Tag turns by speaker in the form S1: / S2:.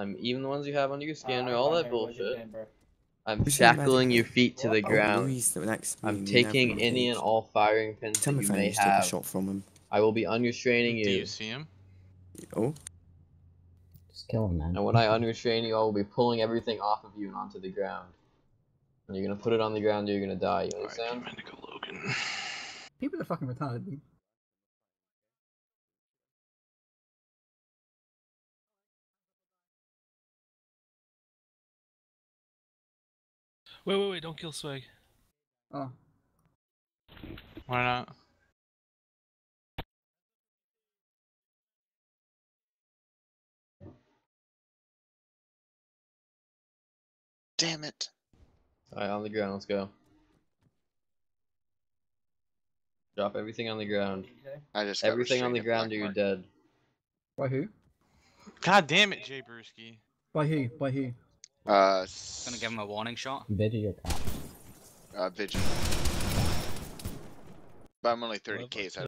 S1: I'm even the ones you have under your scanner, ah, all that bullshit. I'm
S2: Who's
S1: shackling your feet to the
S2: Oh,
S1: ground.
S2: Louise, the next
S1: I'm taking any and all firing pins
S2: Tell
S1: that you
S2: I
S1: may
S2: need to take a
S1: have.
S2: shot from him.
S1: I will be unrestraining you.
S3: Do
S1: you
S3: see him?
S2: Oh,
S4: Just kill him, man.
S1: And when I unrestrain you, I will be pulling everything off of you and onto the ground. And you're gonna put it on the ground or you're gonna die, you
S3: Alright,
S1: understand?
S3: Indigo Logan.
S5: People are fucking retarded, dude.
S6: Wait, wait, wait! Don't kill Swag.
S5: Oh.
S3: Why not?
S7: Damn it.
S1: Alright, on the ground, let's go. Drop everything on the ground.
S7: I just
S1: Everything on the ground or you're dead.
S5: By who?
S3: God damn it, Jay Brewski.
S5: By who? By who?
S7: Uh,
S8: Gonna give him a warning shot.
S4: Video your cop.
S7: uh, Vision. But I'm only 30k, so